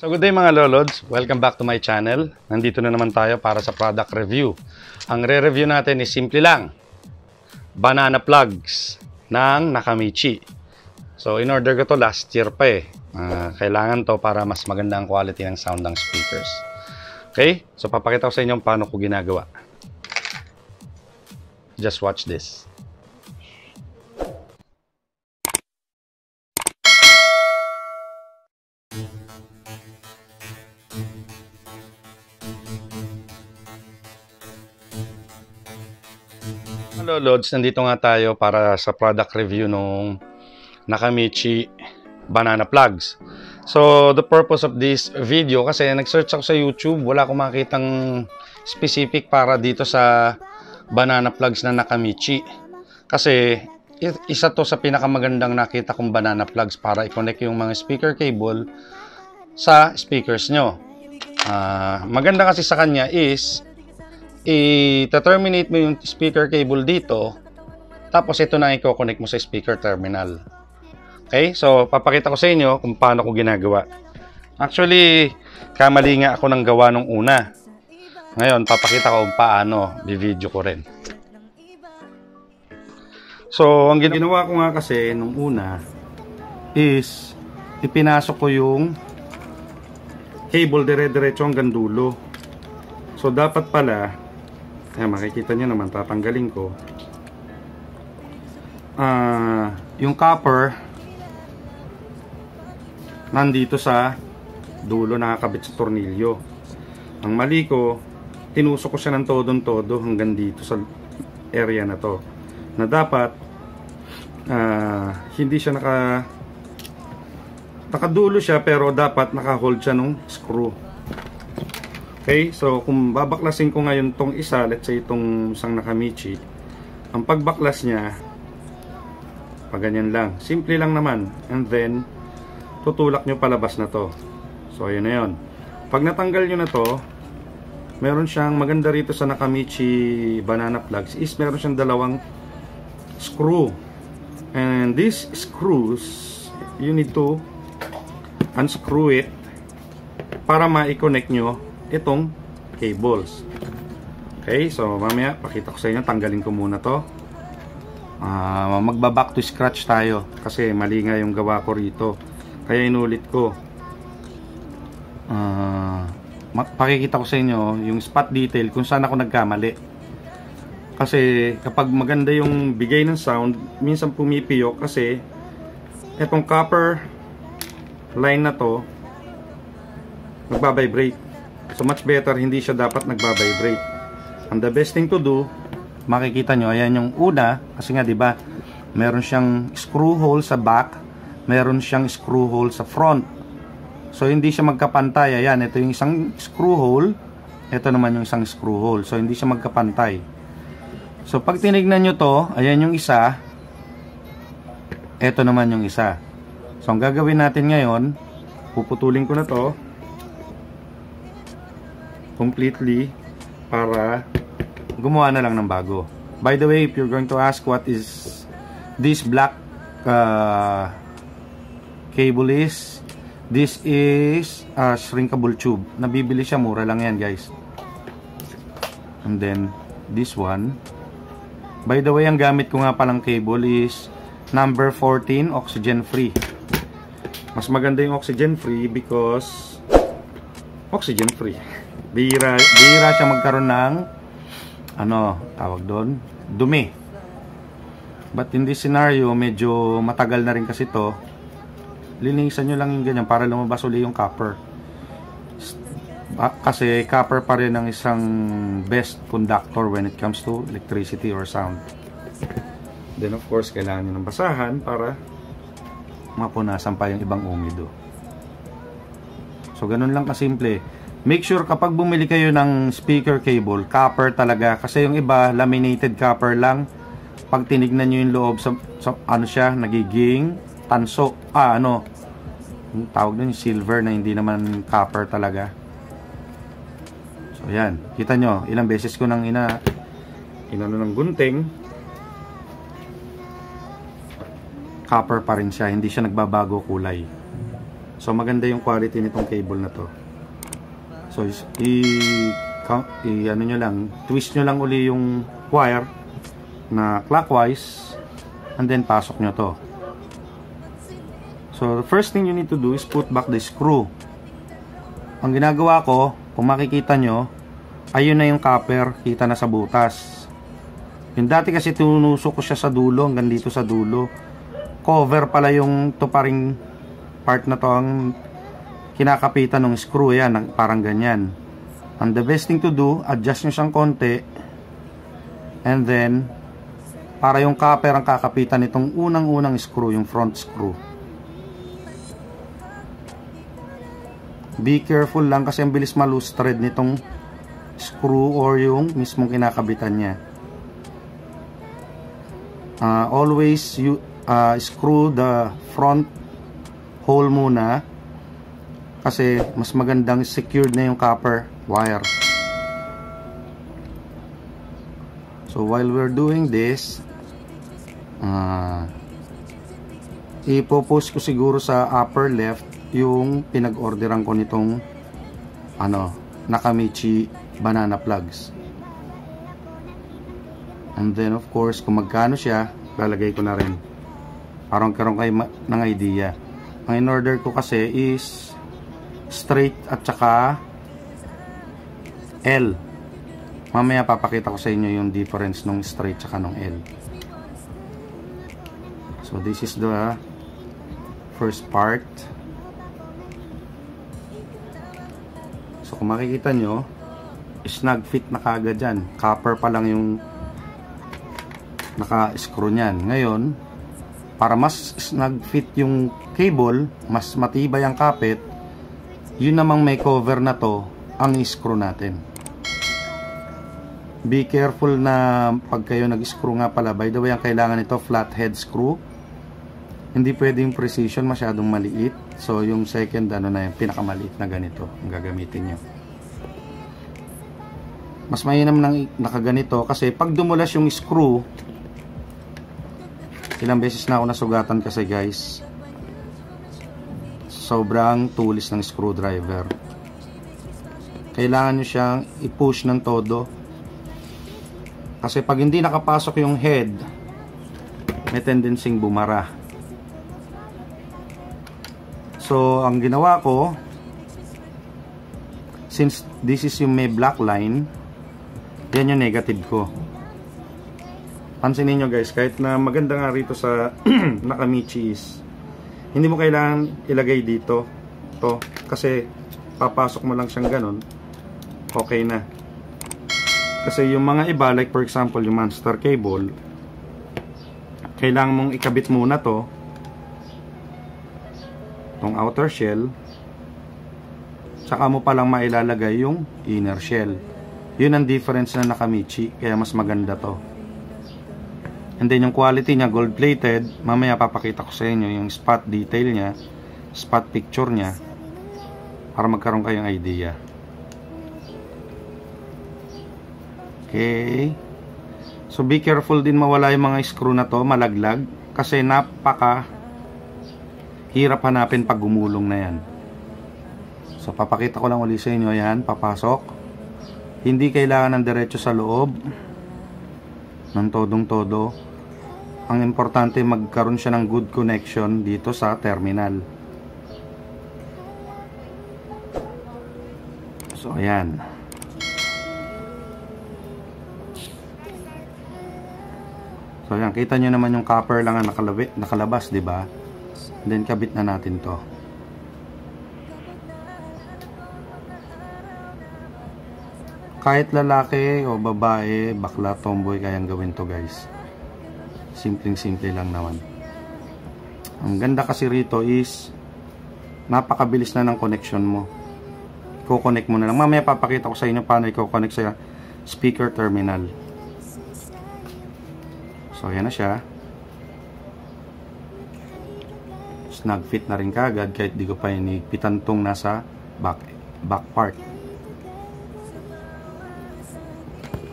So good day mga lolods, welcome back to my channel. Nandito na naman tayo para sa product review. Ang re-review natin is simple lang. Banana plugs ng Nakamichi. So in order ko to last year pa eh. Uh, kailangan to para mas maganda ang quality ng sound ng speakers. Okay? So papakita ko sa inyo paano ko ginagawa. Just watch this. Lods, nandito nga tayo para sa product review nung Nakamichi banana plugs. So, the purpose of this video, kasi nag-search ako sa YouTube, wala akong makitang specific para dito sa banana plugs na Nakamichi. Kasi, isa to sa pinakamagandang nakita kong banana plugs para i-connect yung mga speaker cable sa speakers nyo. Uh, maganda kasi sa kanya is i-terminate mo yung speaker cable dito tapos ito na i-connect mo sa speaker terminal. Okay? So papakita ko sa inyo kung paano ko ginagawa. Actually kamali nga ako ng gawa nung una. Ngayon papakita ko kung paano. Bi-video ko rin. So ang ginawa ko nga kasi nung una is ipinasok ko yung cable dire-diretso hanggang dulo. So dapat pala Ayan, makikita nyo naman, tatanggalin ko. Uh, yung copper, nandito sa dulo nakakabit sa tornilyo. Ang mali ko, tinusok ko siya ng todong-todo hanggang dito sa area na to. Na dapat, uh, hindi siya naka nakadulo siya pero dapat naka-hold siya nung screw. Okay, so kung babaklasin ko ngayon tong isa, let's say itong isang Nakamichi, ang pagbaklas niya, pag ganyan lang. Simple lang naman. And then, tutulak nyo palabas na to. So, ayun na yun. Pag natanggal nyo na to, meron siyang maganda rito sa Nakamichi banana plugs is meron siyang dalawang screw. And these screws, you need to unscrew it para ma-connect nyo itong cables. Okay, so mamaya pakita ko sa inyo, tanggalin ko muna to. Uh, magba back to scratch tayo kasi mali nga yung gawa ko rito. Kaya inulit ko. Uh, pakikita ko sa inyo yung spot detail kung saan ako nagkamali. Kasi kapag maganda yung bigay ng sound, minsan pumipiyok kasi itong copper line na to nagbabibrate. So much better, hindi siya dapat nagba-vibrate. And the best thing to do, makikita nyo, ayan yung una, kasi nga 'di ba, meron siyang screw hole sa back, meron siyang screw hole sa front. So hindi siya magkapantay. Ayan, ito yung isang screw hole, ito naman yung isang screw hole. So hindi siya magkapantay. So pag tinignan nyo to, ayan yung isa, ito naman yung isa. So ang gagawin natin ngayon, puputulin ko na to completely para gumawa na lang ng bago. By the way, if you're going to ask what is this black uh, cable is, this is a shrinkable tube. Nabibili siya, mura lang yan guys. And then, this one. By the way, ang gamit ko nga palang cable is number 14, oxygen free. Mas maganda yung oxygen free because oxygen free bihira, bihira siya magkaroon ng ano, tawag doon, dumi. But in this scenario, medyo matagal na rin kasi to. Linisan nyo lang yung ganyan para lumabas uli yung copper. Kasi copper pa rin ang isang best conductor when it comes to electricity or sound. Then of course, kailangan nyo ng basahan para mapunasan pa yung ibang umido. So, ganun lang kasimple. Make sure kapag bumili kayo ng speaker cable, copper talaga. Kasi yung iba, laminated copper lang. Pag tinignan nyo yung loob, sa, sa ano siya, nagiging tanso. Ah, ano, yung tawag nun, silver na hindi naman copper talaga. So, yan. Kita nyo, ilang beses ko nang ina, inano ng gunting. Copper pa rin siya, hindi siya nagbabago kulay. So maganda yung quality nitong cable na to. So i, i ano nyo lang, twist nyo lang uli yung wire na clockwise and then pasok nyo to. So the first thing you need to do is put back the screw. Ang ginagawa ko, kung makikita nyo, ayun na yung copper, kita na sa butas. Yung dati kasi tinunusok ko siya sa dulo, hanggang dito sa dulo. Cover pala yung to paring part na to ang kinakapitan ng screw yan, parang ganyan. And the best thing to do, adjust nyo siyang konti. And then, para yung copper ang kakapitan itong unang-unang screw, yung front screw. Be careful lang kasi ang bilis ma-loose thread nitong screw or yung mismong kinakabitan niya. Uh, always you uh, screw the front hole muna kasi mas magandang secured na yung copper wire. So while we're doing this, uh, ipopost ko siguro sa upper left yung pinag-orderan ko nitong ano, Nakamichi banana plugs. And then of course, kung magkano siya, lalagay ko na rin. Parang karoon kayo ng idea. Ang in-order ko kasi is straight at saka L. Mamaya papakita ko sa inyo yung difference ng straight at saka ng L. So this is the first part. So kung makikita nyo, snug fit na kagad dyan. Copper pa lang yung naka-screw nyan. Ngayon, para mas snug fit yung cable, mas matibay ang kapit, yun namang may cover na to, ang screw natin. Be careful na pag kayo nag-screw nga pala. By the way, ang kailangan nito flathead screw. Hindi pwedeng precision, masyadong maliit. So, yung second, ano na yung pinakamaliit na ganito, ang gagamitin nyo. Mas mainam nang nakaganito kasi pag dumulas yung screw, ilang beses na ako nasugatan kasi guys, sobrang tulis ng screwdriver. Kailangan nyo siyang i-push ng todo. Kasi pag hindi nakapasok yung head, may tendency bumara. So, ang ginawa ko, since this is yung may black line, yan yung negative ko. Pansinin nyo guys, kahit na maganda nga rito sa Nakamichi is, hindi mo kailangan ilagay dito, to, kasi papasok mo lang siyang ganun, okay na. Kasi yung mga iba, like for example, yung monster cable, kailangan mong ikabit muna to, tong outer shell. Saka mo palang mailalagay yung inner shell. Yun ang difference na nakamichi kaya mas maganda to and then yung quality niya gold plated mamaya papakita ko sa inyo yung spot detail niya spot picture niya para magkaroon kayong idea. Okay. So be careful din mawala yung mga screw na to malaglag kasi napaka hirap hanapin pag gumulong na yan. So papakita ko lang ulit sa inyo. Yan papasok. Hindi kailangan ng diretso sa loob ng todong todo ang importante magkaroon siya ng good connection dito sa terminal so ayan so ayan kita nyo naman yung copper lang ang nakalabas di ba Then kabit na natin to. Kahit lalaki o babae, bakla, tomboy, kayang gawin to guys. Simpleng-simple lang naman. Ang ganda kasi rito is napakabilis na ng connection mo. Ko-connect mo na lang. Mamaya papakita ko sa inyo paano i-connect sa speaker terminal. So, yan na siya. snug fit na rin kagad kahit di ko pa inigpitan tong nasa back, back part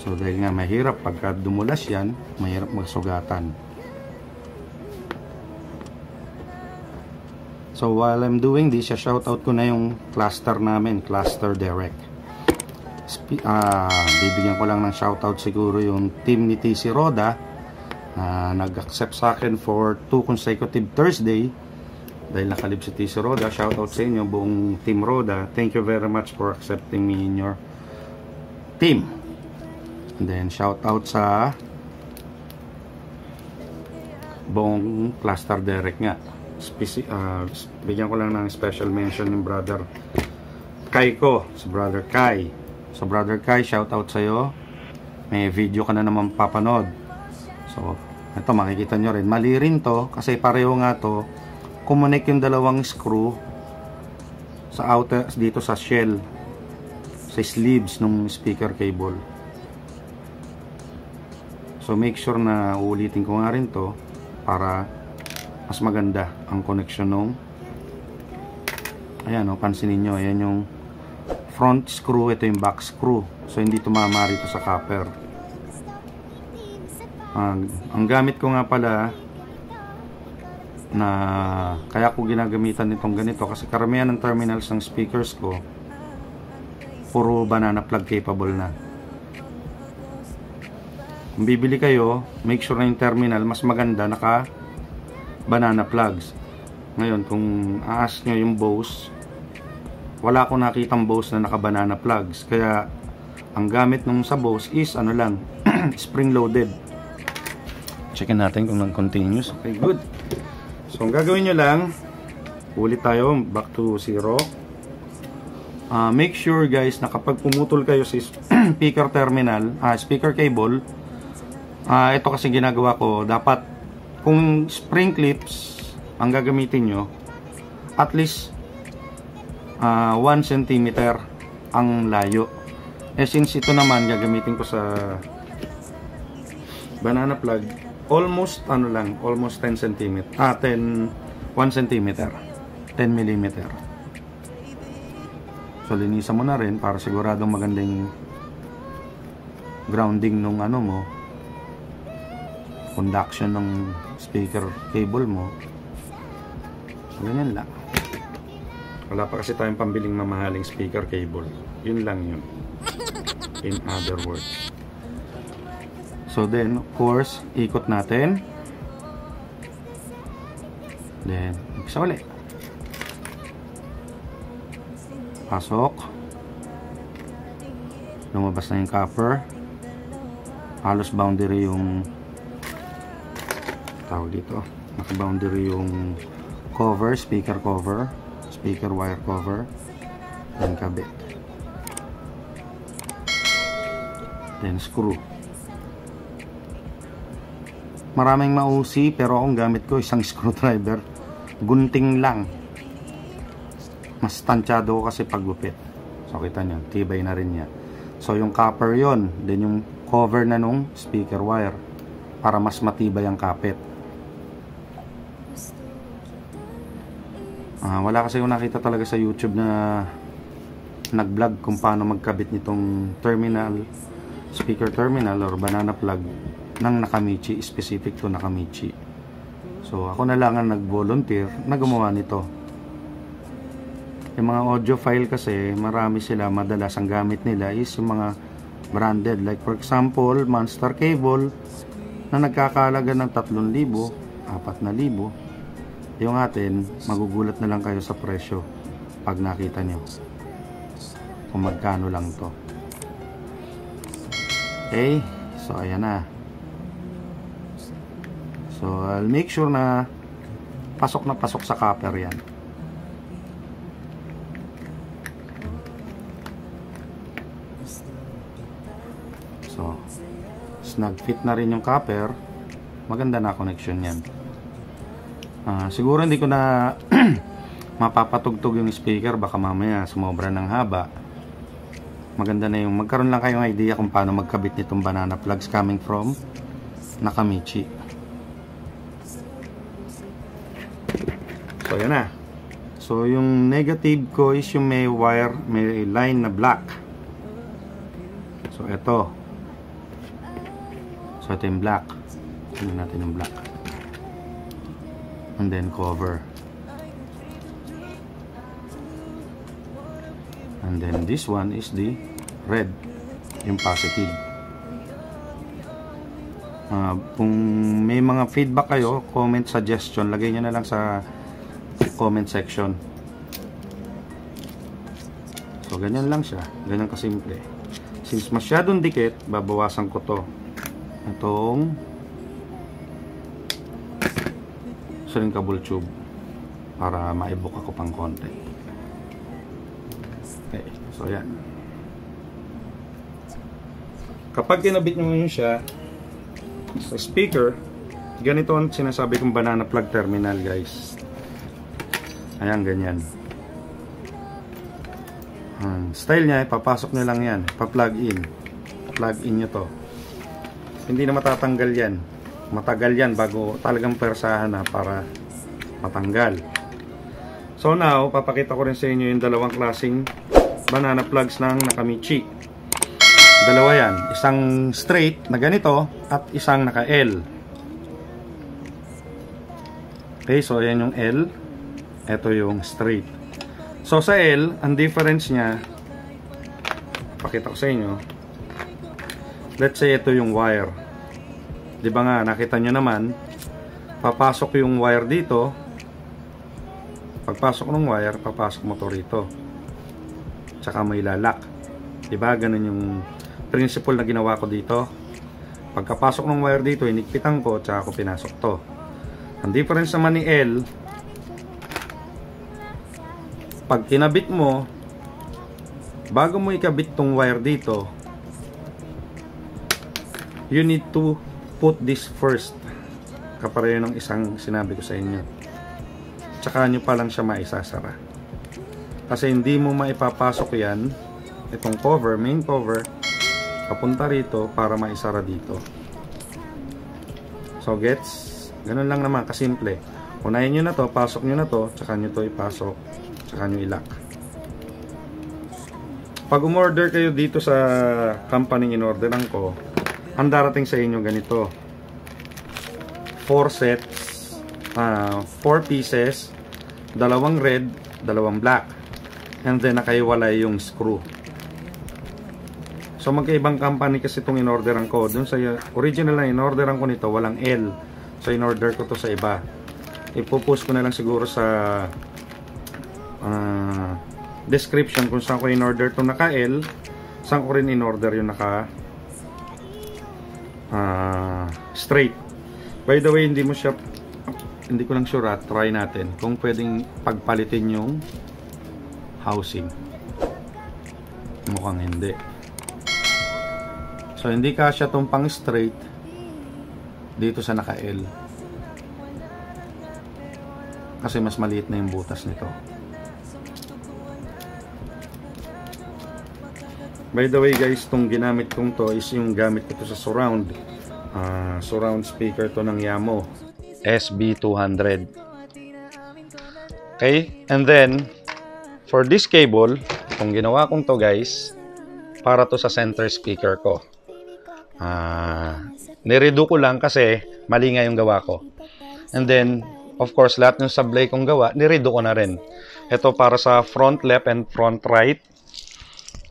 so dahil nga mahirap pagka dumulas yan mahirap magsugatan So while I'm doing this, shoutout ko na yung cluster namin, Cluster Direct. Sp uh, bibigyan ko lang ng shoutout siguro yung team ni TC Roda na nag-accept sa akin for two consecutive Thursday dahil nakalib si TC Roda. Shoutout sa inyo buong team Roda. Thank you very much for accepting me in your team. Then shoutout sa buong cluster direct nga speci uh, bigyan ko lang ng special mention ng brother Kai ko, si brother Kai. So brother Kai, shout out sa iyo. May video ka na naman papanood. So, ito makikita nyo rin. Mali rin to kasi pareho nga to. Kumunik yung dalawang screw sa outer dito sa shell sa sleeves ng speaker cable. So make sure na uulitin ko nga rin to para mas maganda ang connection nung ayan o, oh, pansinin nyo, ayan yung front screw, ito yung back screw. So hindi tumama rito sa copper. Ang, ang gamit ko nga pala na kaya ko ginagamitan nitong ganito kasi karamihan ng terminals ng speakers ko puro banana plug capable na kung bibili kayo make sure na yung terminal mas maganda naka banana plugs. Ngayon, kung aas nyo yung Bose, wala akong nakitang Bose na naka banana plugs. Kaya, ang gamit nung sa Bose is, ano lang, spring loaded. Checkin natin kung nag-continuous. Okay, good. So, ang gagawin nyo lang, ulit tayo, back to zero. Uh, make sure guys na kapag pumutol kayo sa speaker terminal, uh, speaker cable, uh, ito kasi ginagawa ko, dapat kung spring clips ang gagamitin nyo at least uh, 1 cm ang layo. Eh since ito naman gagamitin ko sa banana plug almost ano lang almost 10 cm ah 10 1 cm 10 mm so linisan mo na rin para siguradong magandang grounding nung ano mo conduction ng speaker cable mo. Ganyan lang. Wala pa kasi tayong pambiling mamahaling speaker cable. Yun lang yun. In other words. So then of course ikot natin. Then isa ulit pasok. Lumabas na yung copper. Halos boundary yung tawag dito. Naka-boundary yung cover, speaker cover speaker wire cover then kabit. Then screw. Maraming mausi pero akong gamit ko isang screwdriver. Gunting lang. Mas tansyado ko kasi paggupit. So kita nyo, tibay na rin niya. So yung copper yon then yung cover na nung speaker wire para mas matibay ang kapit Uh, wala kasi yung nakita talaga sa YouTube na nag-vlog kung paano magkabit nitong terminal, speaker terminal or banana plug ng Nakamichi, specific to Nakamichi. So ako na lang ang nag-volunteer na gumawa nito. Yung mga audio file kasi, marami sila, madalas ang gamit nila is yung mga branded. Like for example, Monster Cable na nagkakalaga ng 3,000, 4,000 yung atin magugulat na lang kayo sa presyo pag nakita nyo kung magkano lang to. Okay so ayan na. So I'll make sure na pasok na pasok sa copper yan. So snag fit na rin yung copper. Maganda na connection yan uh, siguro hindi ko na mapapatugtog yung speaker. Baka mamaya sumobra ng haba. Maganda na yung magkaroon lang kayong idea kung paano magkabit nitong banana plugs coming from Nakamichi. So yan na. So yung negative ko is yung may wire may line na black. So ito so ito yung black. Ano natin yung black and then cover and then this one is the red yung positive. Uh, kung may mga feedback kayo comment suggestion lagay nyo na lang sa comment section. So ganyan lang siya. Ganyan kasimple. Since masyadong dikit babawasan ko to. Itong shrinkable tube para maibok ako pang konti. Okay, so yan. Kapag kinabit nyo siya sa speaker, ganito ang sinasabi kong banana plug terminal guys. Ayan, ganyan. Hmm, style niya, papasok nyo lang yan. Pa-plug in. Plug in nyo to. Hindi na matatanggal yan matagal yan bago talagang persahan na para matanggal. So now, papakita ko rin sa inyo yung dalawang klaseng banana plugs ng Nakamichi. Dalawa yan. Isang straight na ganito at isang naka-L. Okay, so yan yung L. Ito yung straight. So sa L, ang difference niya, pakita ko sa inyo. Let's say ito yung wire. 'Di ba nga nakita nyo naman, papasok yung wire dito. Pagpasok ng wire, papasok mo to rito. Tsaka may lalak. 'Di ba? Ganun yung principle na ginawa ko dito. Pagkapasok ng wire dito, inikpitan ko tsaka ko pinasok to. Ang difference naman ni L, pag kinabit mo, bago mo ikabit tong wire dito, you need to put this first kapareho ng isang sinabi ko sa inyo. Tsaka nyo pa lang siya maisasara. Kasi hindi mo maipapasok yan itong cover, main cover papunta rito para maisara dito. So gets? Ganun lang naman kasimple. Unahin nyo na to, pasok nyo na to tsaka nyo to ipasok tsaka nyo ilock. Pag umorder kayo dito sa company in orderan ko ang darating sa inyo ganito. 4 sets uh, 4 pieces dalawang red dalawang black. And then nakaiwalay yung screw. So magkaibang company kasi itong in-orderan ko. Dun sa original na in-orderan ko nito walang L. So in-order ko to sa iba. Ipupost ko na lang siguro sa uh, description kung saan ko in-order to naka L saan ko rin in-order yung naka uh, straight. By the way, hindi mo siya hindi ko lang sure at try natin kung pwedeng pagpalitin yung housing. Mukhang hindi. So, hindi kasya tong pang straight dito sa naka-L. Kasi mas maliit na yung butas nito. By the way guys, itong ginamit kong to is yung gamit ko sa surround. Uh, surround speaker to ng Yamo. SB200. Okay? And then, for this cable, kung ginawa kong to guys, para to sa center speaker ko. Uh, niredo ko lang kasi mali nga yung gawa ko. And then, of course, lahat ng sablay kong gawa, niredo ko na rin. Ito para sa front left and front right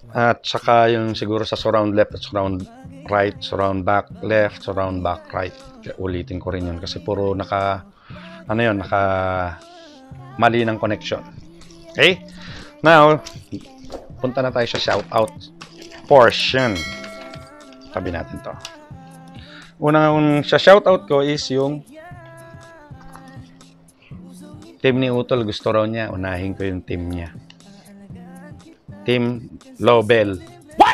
at saka yung siguro sa surround left at surround right, surround back left, surround back right. Ulitin ko rin yun kasi puro naka, ano yun, naka mali ng connection. Okay? Now, punta na tayo sa shout out portion. Tabi natin to. Unang sa shout out ko is yung team ni Utol. Gusto raw niya, unahin ko yung team niya. Team Lobel. What?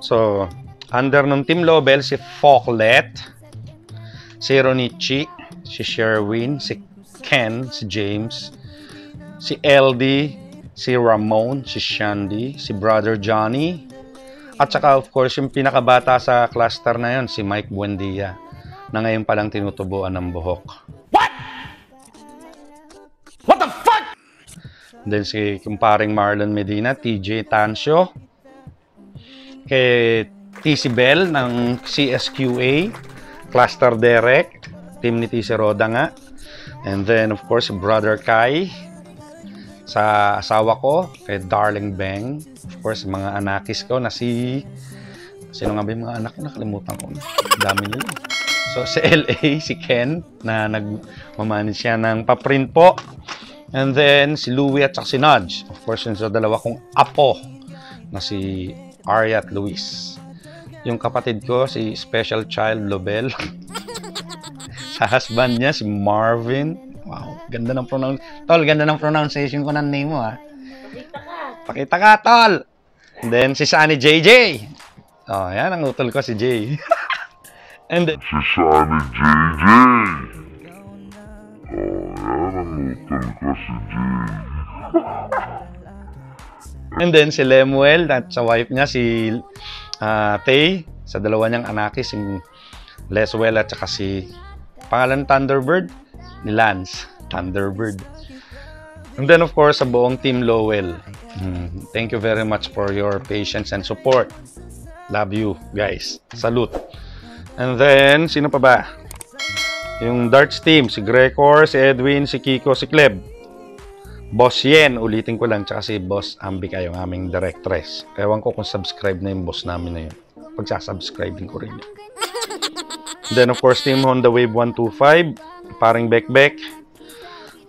So, under ng Team Lobel, si Foklet, si Ronichi, si Sherwin, si Ken, si James, si LD, si Ramon, si Shandy, si Brother Johnny, at saka of course yung pinakabata sa cluster na yon si Mike Buendia na ngayon palang tinutubuan ng buhok. Then si kumparing Marlon Medina, TJ Tansio, kay TC Bell ng CSQA, Cluster Direct, team ni TC Roda nga. And then of course, Brother Kai, sa asawa ko, kay Darling Beng. Of course, mga anakis ko na si... Sino nga ba yung mga anak ko? Nakalimutan ko. dami nila. So, si LA, si Ken, na nagmamanage siya ng paprint po. And then, si Louie at si Nudge. Of course, yun sa dalawa kong apo na si Arya at Luis. Yung kapatid ko, si Special Child Lobel. sa husband niya, si Marvin. Wow, ganda ng pronoun... Tol, ganda ng pronunciation ko ng name mo, ha? Pakita ka, tol! And then, si Sunny JJ. Oh, yan ang utol ko, si Jay. And then, Si Sunny JJ. And then si Lemuel at sa wife niya si ah, Tay sa dalawa niyang anakis si Leswell at saka si pangalan Thunderbird ni Lance Thunderbird. And then of course sa buong team Lowell. Hmm, thank you very much for your patience and support. Love you guys. Salute. And then sino pa ba? Yung darts team, si Grecor, si Edwin, si Kiko, si Kleb. Boss Yen, ulitin ko lang, tsaka si Boss Ambika, yung aming directress. Ewan ko kung subscribe na yung boss namin na yun. Pagsasubscribe din ko rin. Then of course, Team Honda Wave 125, paring Bekbek.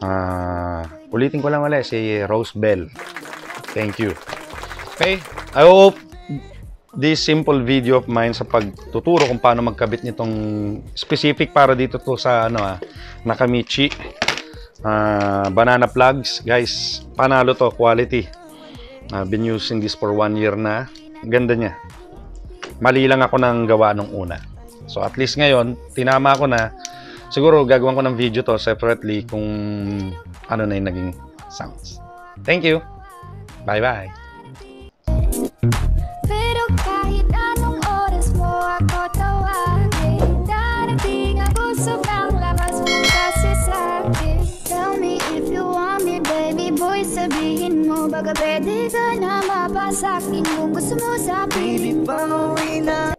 Ah, ulitin ko lang ulit, si Rose Bell. Thank you. Okay, I hope this simple video of mine sa pagtuturo kung paano magkabit nitong specific para dito to sa ano ah, Nakamichi Ah, banana plugs. Guys panalo to quality. Ah, been using this for one year na. Ganda niya. Mali lang ako ng gawa nung una. So at least ngayon tinama ko na. Siguro gagawin ko ng video to separately kung ano na yung naging sounds. Thank you. Bye bye mapasakin Kung gusto mo sa piling Pauwi na